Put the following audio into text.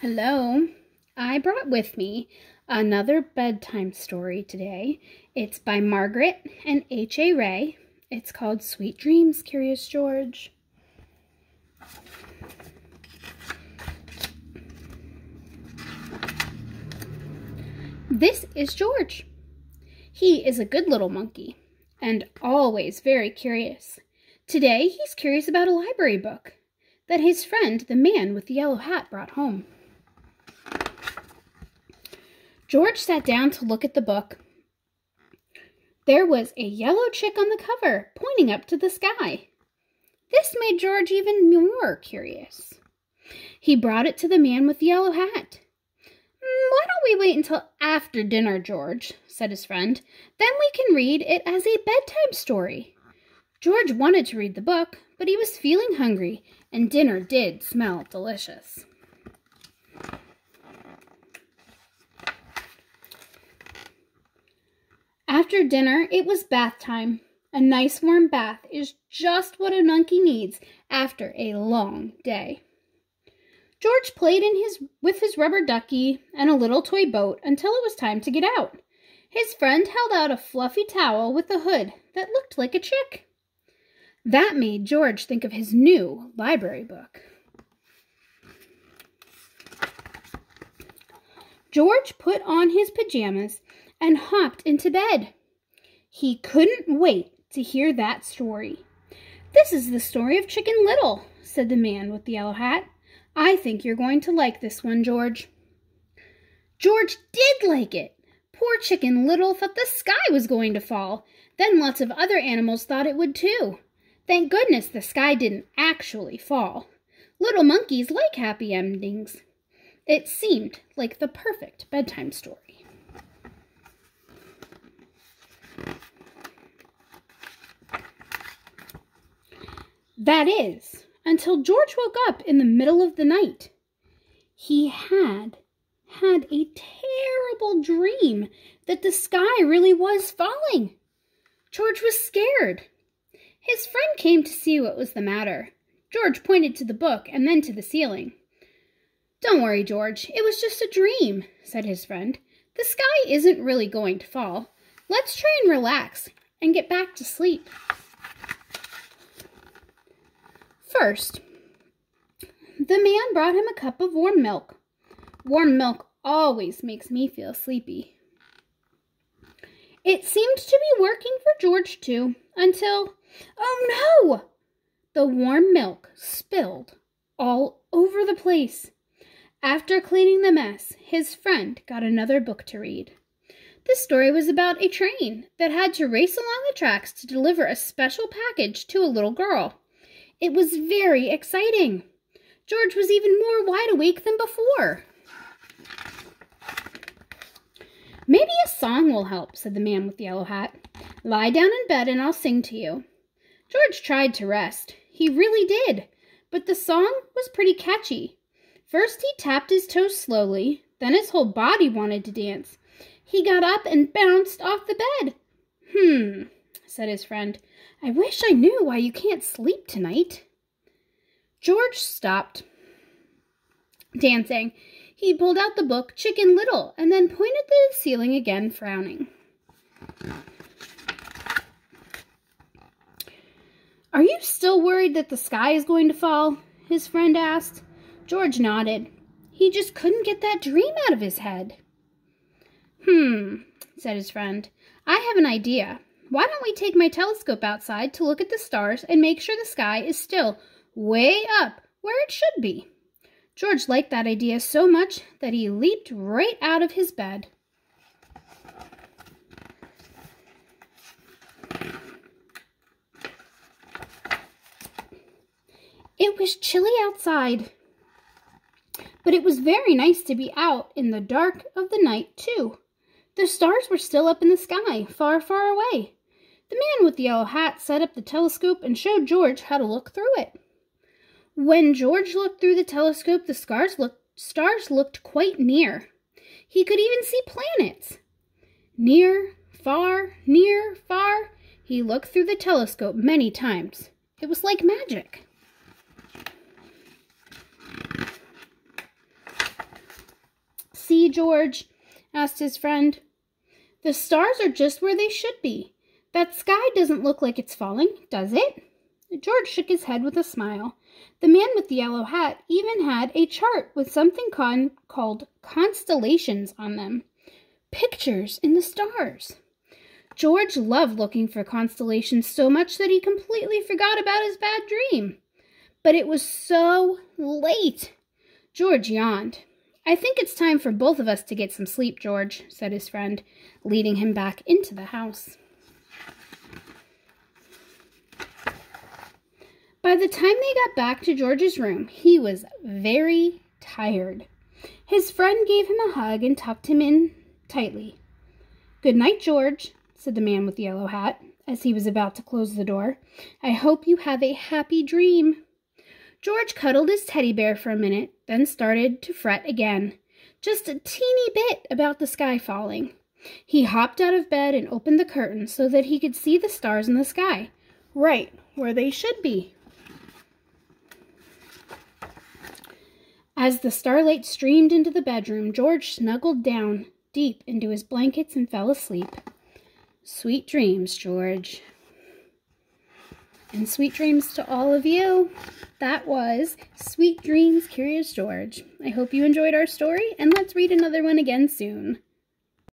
Hello. I brought with me another bedtime story today. It's by Margret and H.A. Rey. It's called Sweet Dreams, Curious George. This is George. He is a good little monkey and always very curious. Today he's curious about a library book that his friend, the man with the yellow hat, brought home. George sat down to look at the book. There was a yellow chick on the cover, pointing up to the sky. This made George even more curious. He brought it to the man with the yellow hat. "Mm, Why don't we wait until after dinner, George? said his friend. Then we can read it as a bedtime story. George wanted to read the book, but he was feeling hungry, and dinner did smell delicious. After dinner, it was bath time. A nice warm bath is just what a monkey needs after a long day. George played in his with his rubber ducky and a little toy boat until it was time to get out. His friend held out a fluffy towel with a hood that looked like a chick. That made George think of his new library book. George put on his pajamas and hopped into bed. He couldn't wait to hear that story. This is the story of Chicken Little, said the man with the yellow hat. I think you're going to like this one, George. George did like it. Poor Chicken Little thought the sky was going to fall. Then lots of other animals thought it would too. Thank goodness the sky didn't actually fall. Little monkeys like happy endings. It seemed like the perfect bedtime story. That is, until George woke up in the middle of the night. He had had a terrible dream that the sky really was falling. George was scared. His friend came to see what was the matter. George pointed to the book and then to the ceiling. Don't worry, George. It was just a dream, said his friend. The sky isn't really going to fall. Let's try and relax and get back to sleep. First, the man brought him a cup of warm milk. Warm milk always makes me feel sleepy. It seemed to be working for George, too, until, oh no! The warm milk spilled all over the place. After cleaning the mess, his friend got another book to read. This story was about a train that had to race along the tracks to deliver a special package to a little girl. It was very exciting. George was even more wide awake than before. Maybe a song will help, said the man with the yellow hat. Lie down in bed and I'll sing to you. George tried to rest. He really did. But the song was pretty catchy. First he tapped his toes slowly, then his whole body wanted to dance. He got up and bounced off the bed. Hmm, said his friend. I wish I knew why you can't sleep tonight. George stopped dancing. He pulled out the book Chicken Little and then pointed to the ceiling again, frowning. Are you still worried that the sky is going to fall? His friend asked. George nodded. He just couldn't get that dream out of his head. Hmm, said his friend. I have an idea. Why don't we take my telescope outside to look at the stars and make sure the sky is still way up where it should be? George liked that idea so much that he leaped right out of his bed. It was chilly outside, but it was very nice to be out in the dark of the night, too. The stars were still up in the sky, far, far away. The man with the yellow hat set up the telescope and showed George how to look through it. When George looked through the telescope, the stars looked, stars looked quite near. He could even see planets. Near, far, near, far. He looked through the telescope many times. It was like magic. George? asked his friend. The stars are just where they should be. That sky doesn't look like it's falling, does it? George shook his head with a smile. The man with the yellow hat even had a chart with something con- called constellations on them. Pictures in the stars. George loved looking for constellations so much that he completely forgot about his bad dream. But it was so late. George yawned. I think it's time for both of us to get some sleep, George, said his friend, leading him back into the house. By the time they got back to George's room, he was very tired. His friend gave him a hug and tucked him in tightly. Good night, George, said the man with the yellow hat, as he was about to close the door. I hope you have a happy dream. George cuddled his teddy bear for a minute, then started to fret again, just a teeny bit about the sky falling. He hopped out of bed and opened the curtain so that he could see the stars in the sky, right where they should be. As the starlight streamed into the bedroom, George snuggled down deep into his blankets and fell asleep. Sweet dreams, George. And sweet dreams to all of you. That was Sweet Dreams, Curious George. I hope you enjoyed our story, and let's read another one again soon.